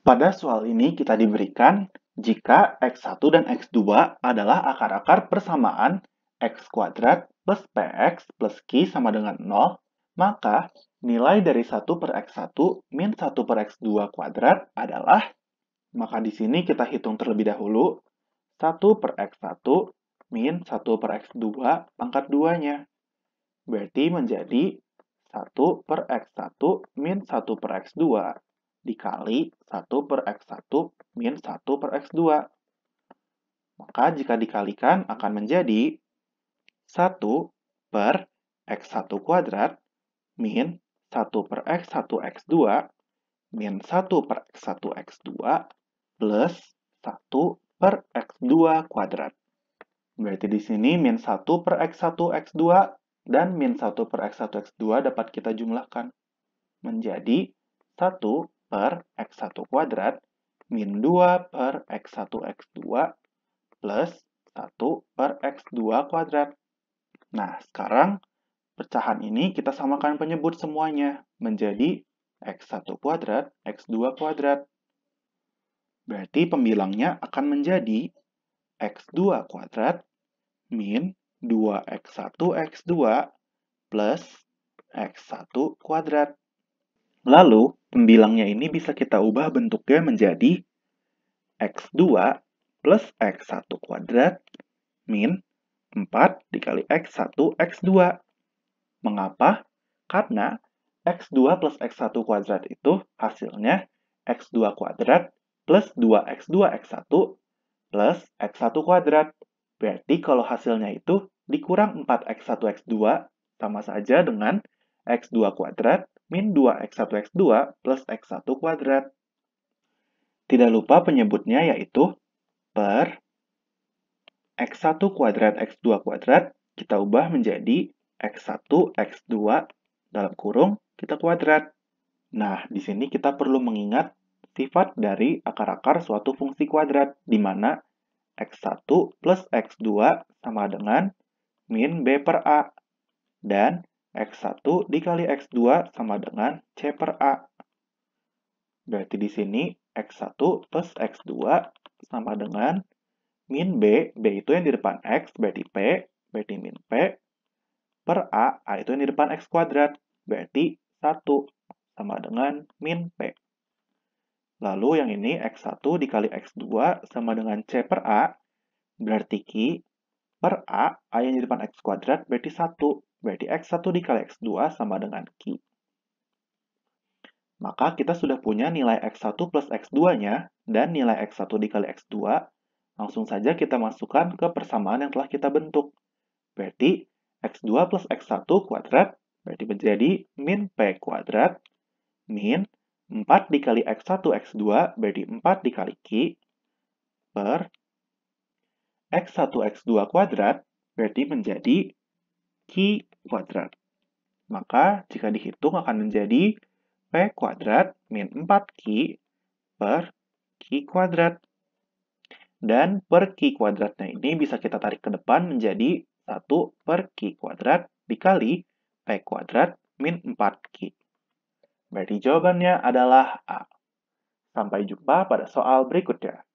Pada soal ini kita diberikan jika X1 dan X2 adalah akar-akar persamaan X kuadrat plus PX plus Q sama dengan 0, maka nilai dari 1 per X1 min 1 per X2 kuadrat adalah, maka di sini kita hitung terlebih dahulu, 1 per X1 min 1 per X2 pangkat 2-nya. Berarti menjadi 1 per X1 min 1 per X2 dikali 1 per X1 min 1 per X2. Maka jika dikalikan akan menjadi 1 per X1 kuadrat min 1 per X1 X2 min 1 per X1 X2 plus 1 per X2 kuadrat. Berarti di sini min 1 per X1 X2 dan min 1 per X1 X2 dapat kita jumlahkan menjadi 1 per X1 kuadrat min 2 per X1 X2 plus 1 per X2 kuadrat. Nah, sekarang pecahan ini kita samakan penyebut semuanya menjadi X1 kuadrat, X2 kuadrat. Berarti pembilangnya akan menjadi X2 kuadrat min 2X1 X2 plus X1 kuadrat. Lalu, pembilangnya ini bisa kita ubah bentuknya menjadi X2 plus X1 kuadrat min 4 dikali X1 X2. Mengapa? Karena X2 plus X1 kuadrat itu hasilnya X2 kuadrat plus 2X2 X1 plus X1 kuadrat. Berarti kalau hasilnya itu dikurang 4X1 X2 sama saja dengan X2 kuadrat min 2x1 x2 plus x1 kuadrat. Tidak lupa penyebutnya yaitu per x1 kuadrat x2 kuadrat kita ubah menjadi x1 x2 dalam kurung kita kuadrat. Nah, di sini kita perlu mengingat sifat dari akar-akar suatu fungsi kuadrat, di mana x1 plus x2 sama dengan min b per a. Dan X1 dikali X2 sama dengan C per A. Berarti di sini X1 plus X2 sama dengan min B, B itu yang di depan X, berarti P, berarti min P, per A, A itu yang di depan X kuadrat, berarti 1 sama dengan min P. Lalu yang ini X1 dikali X2 sama dengan C per A, berarti Q per A, A yang di depan X kuadrat, berarti 1. Berarti X1 dikali X2 sama dengan Q. Maka kita sudah punya nilai X1 plus X2-nya, dan nilai X1 dikali X2, langsung saja kita masukkan ke persamaan yang telah kita bentuk. Berarti X2 plus X1 kuadrat, berarti menjadi min P kuadrat, min 4 dikali X1 X2, berarti 4 dikali Q, per X1 X2 kuadrat, berarti menjadi Q kuadrat. Maka jika dihitung akan menjadi P kuadrat min 4Q per Q kuadrat. Dan per Q kuadratnya ini bisa kita tarik ke depan menjadi 1 per Q kuadrat dikali P kuadrat min 4Q. Berarti jawabannya adalah A. Sampai jumpa pada soal berikutnya.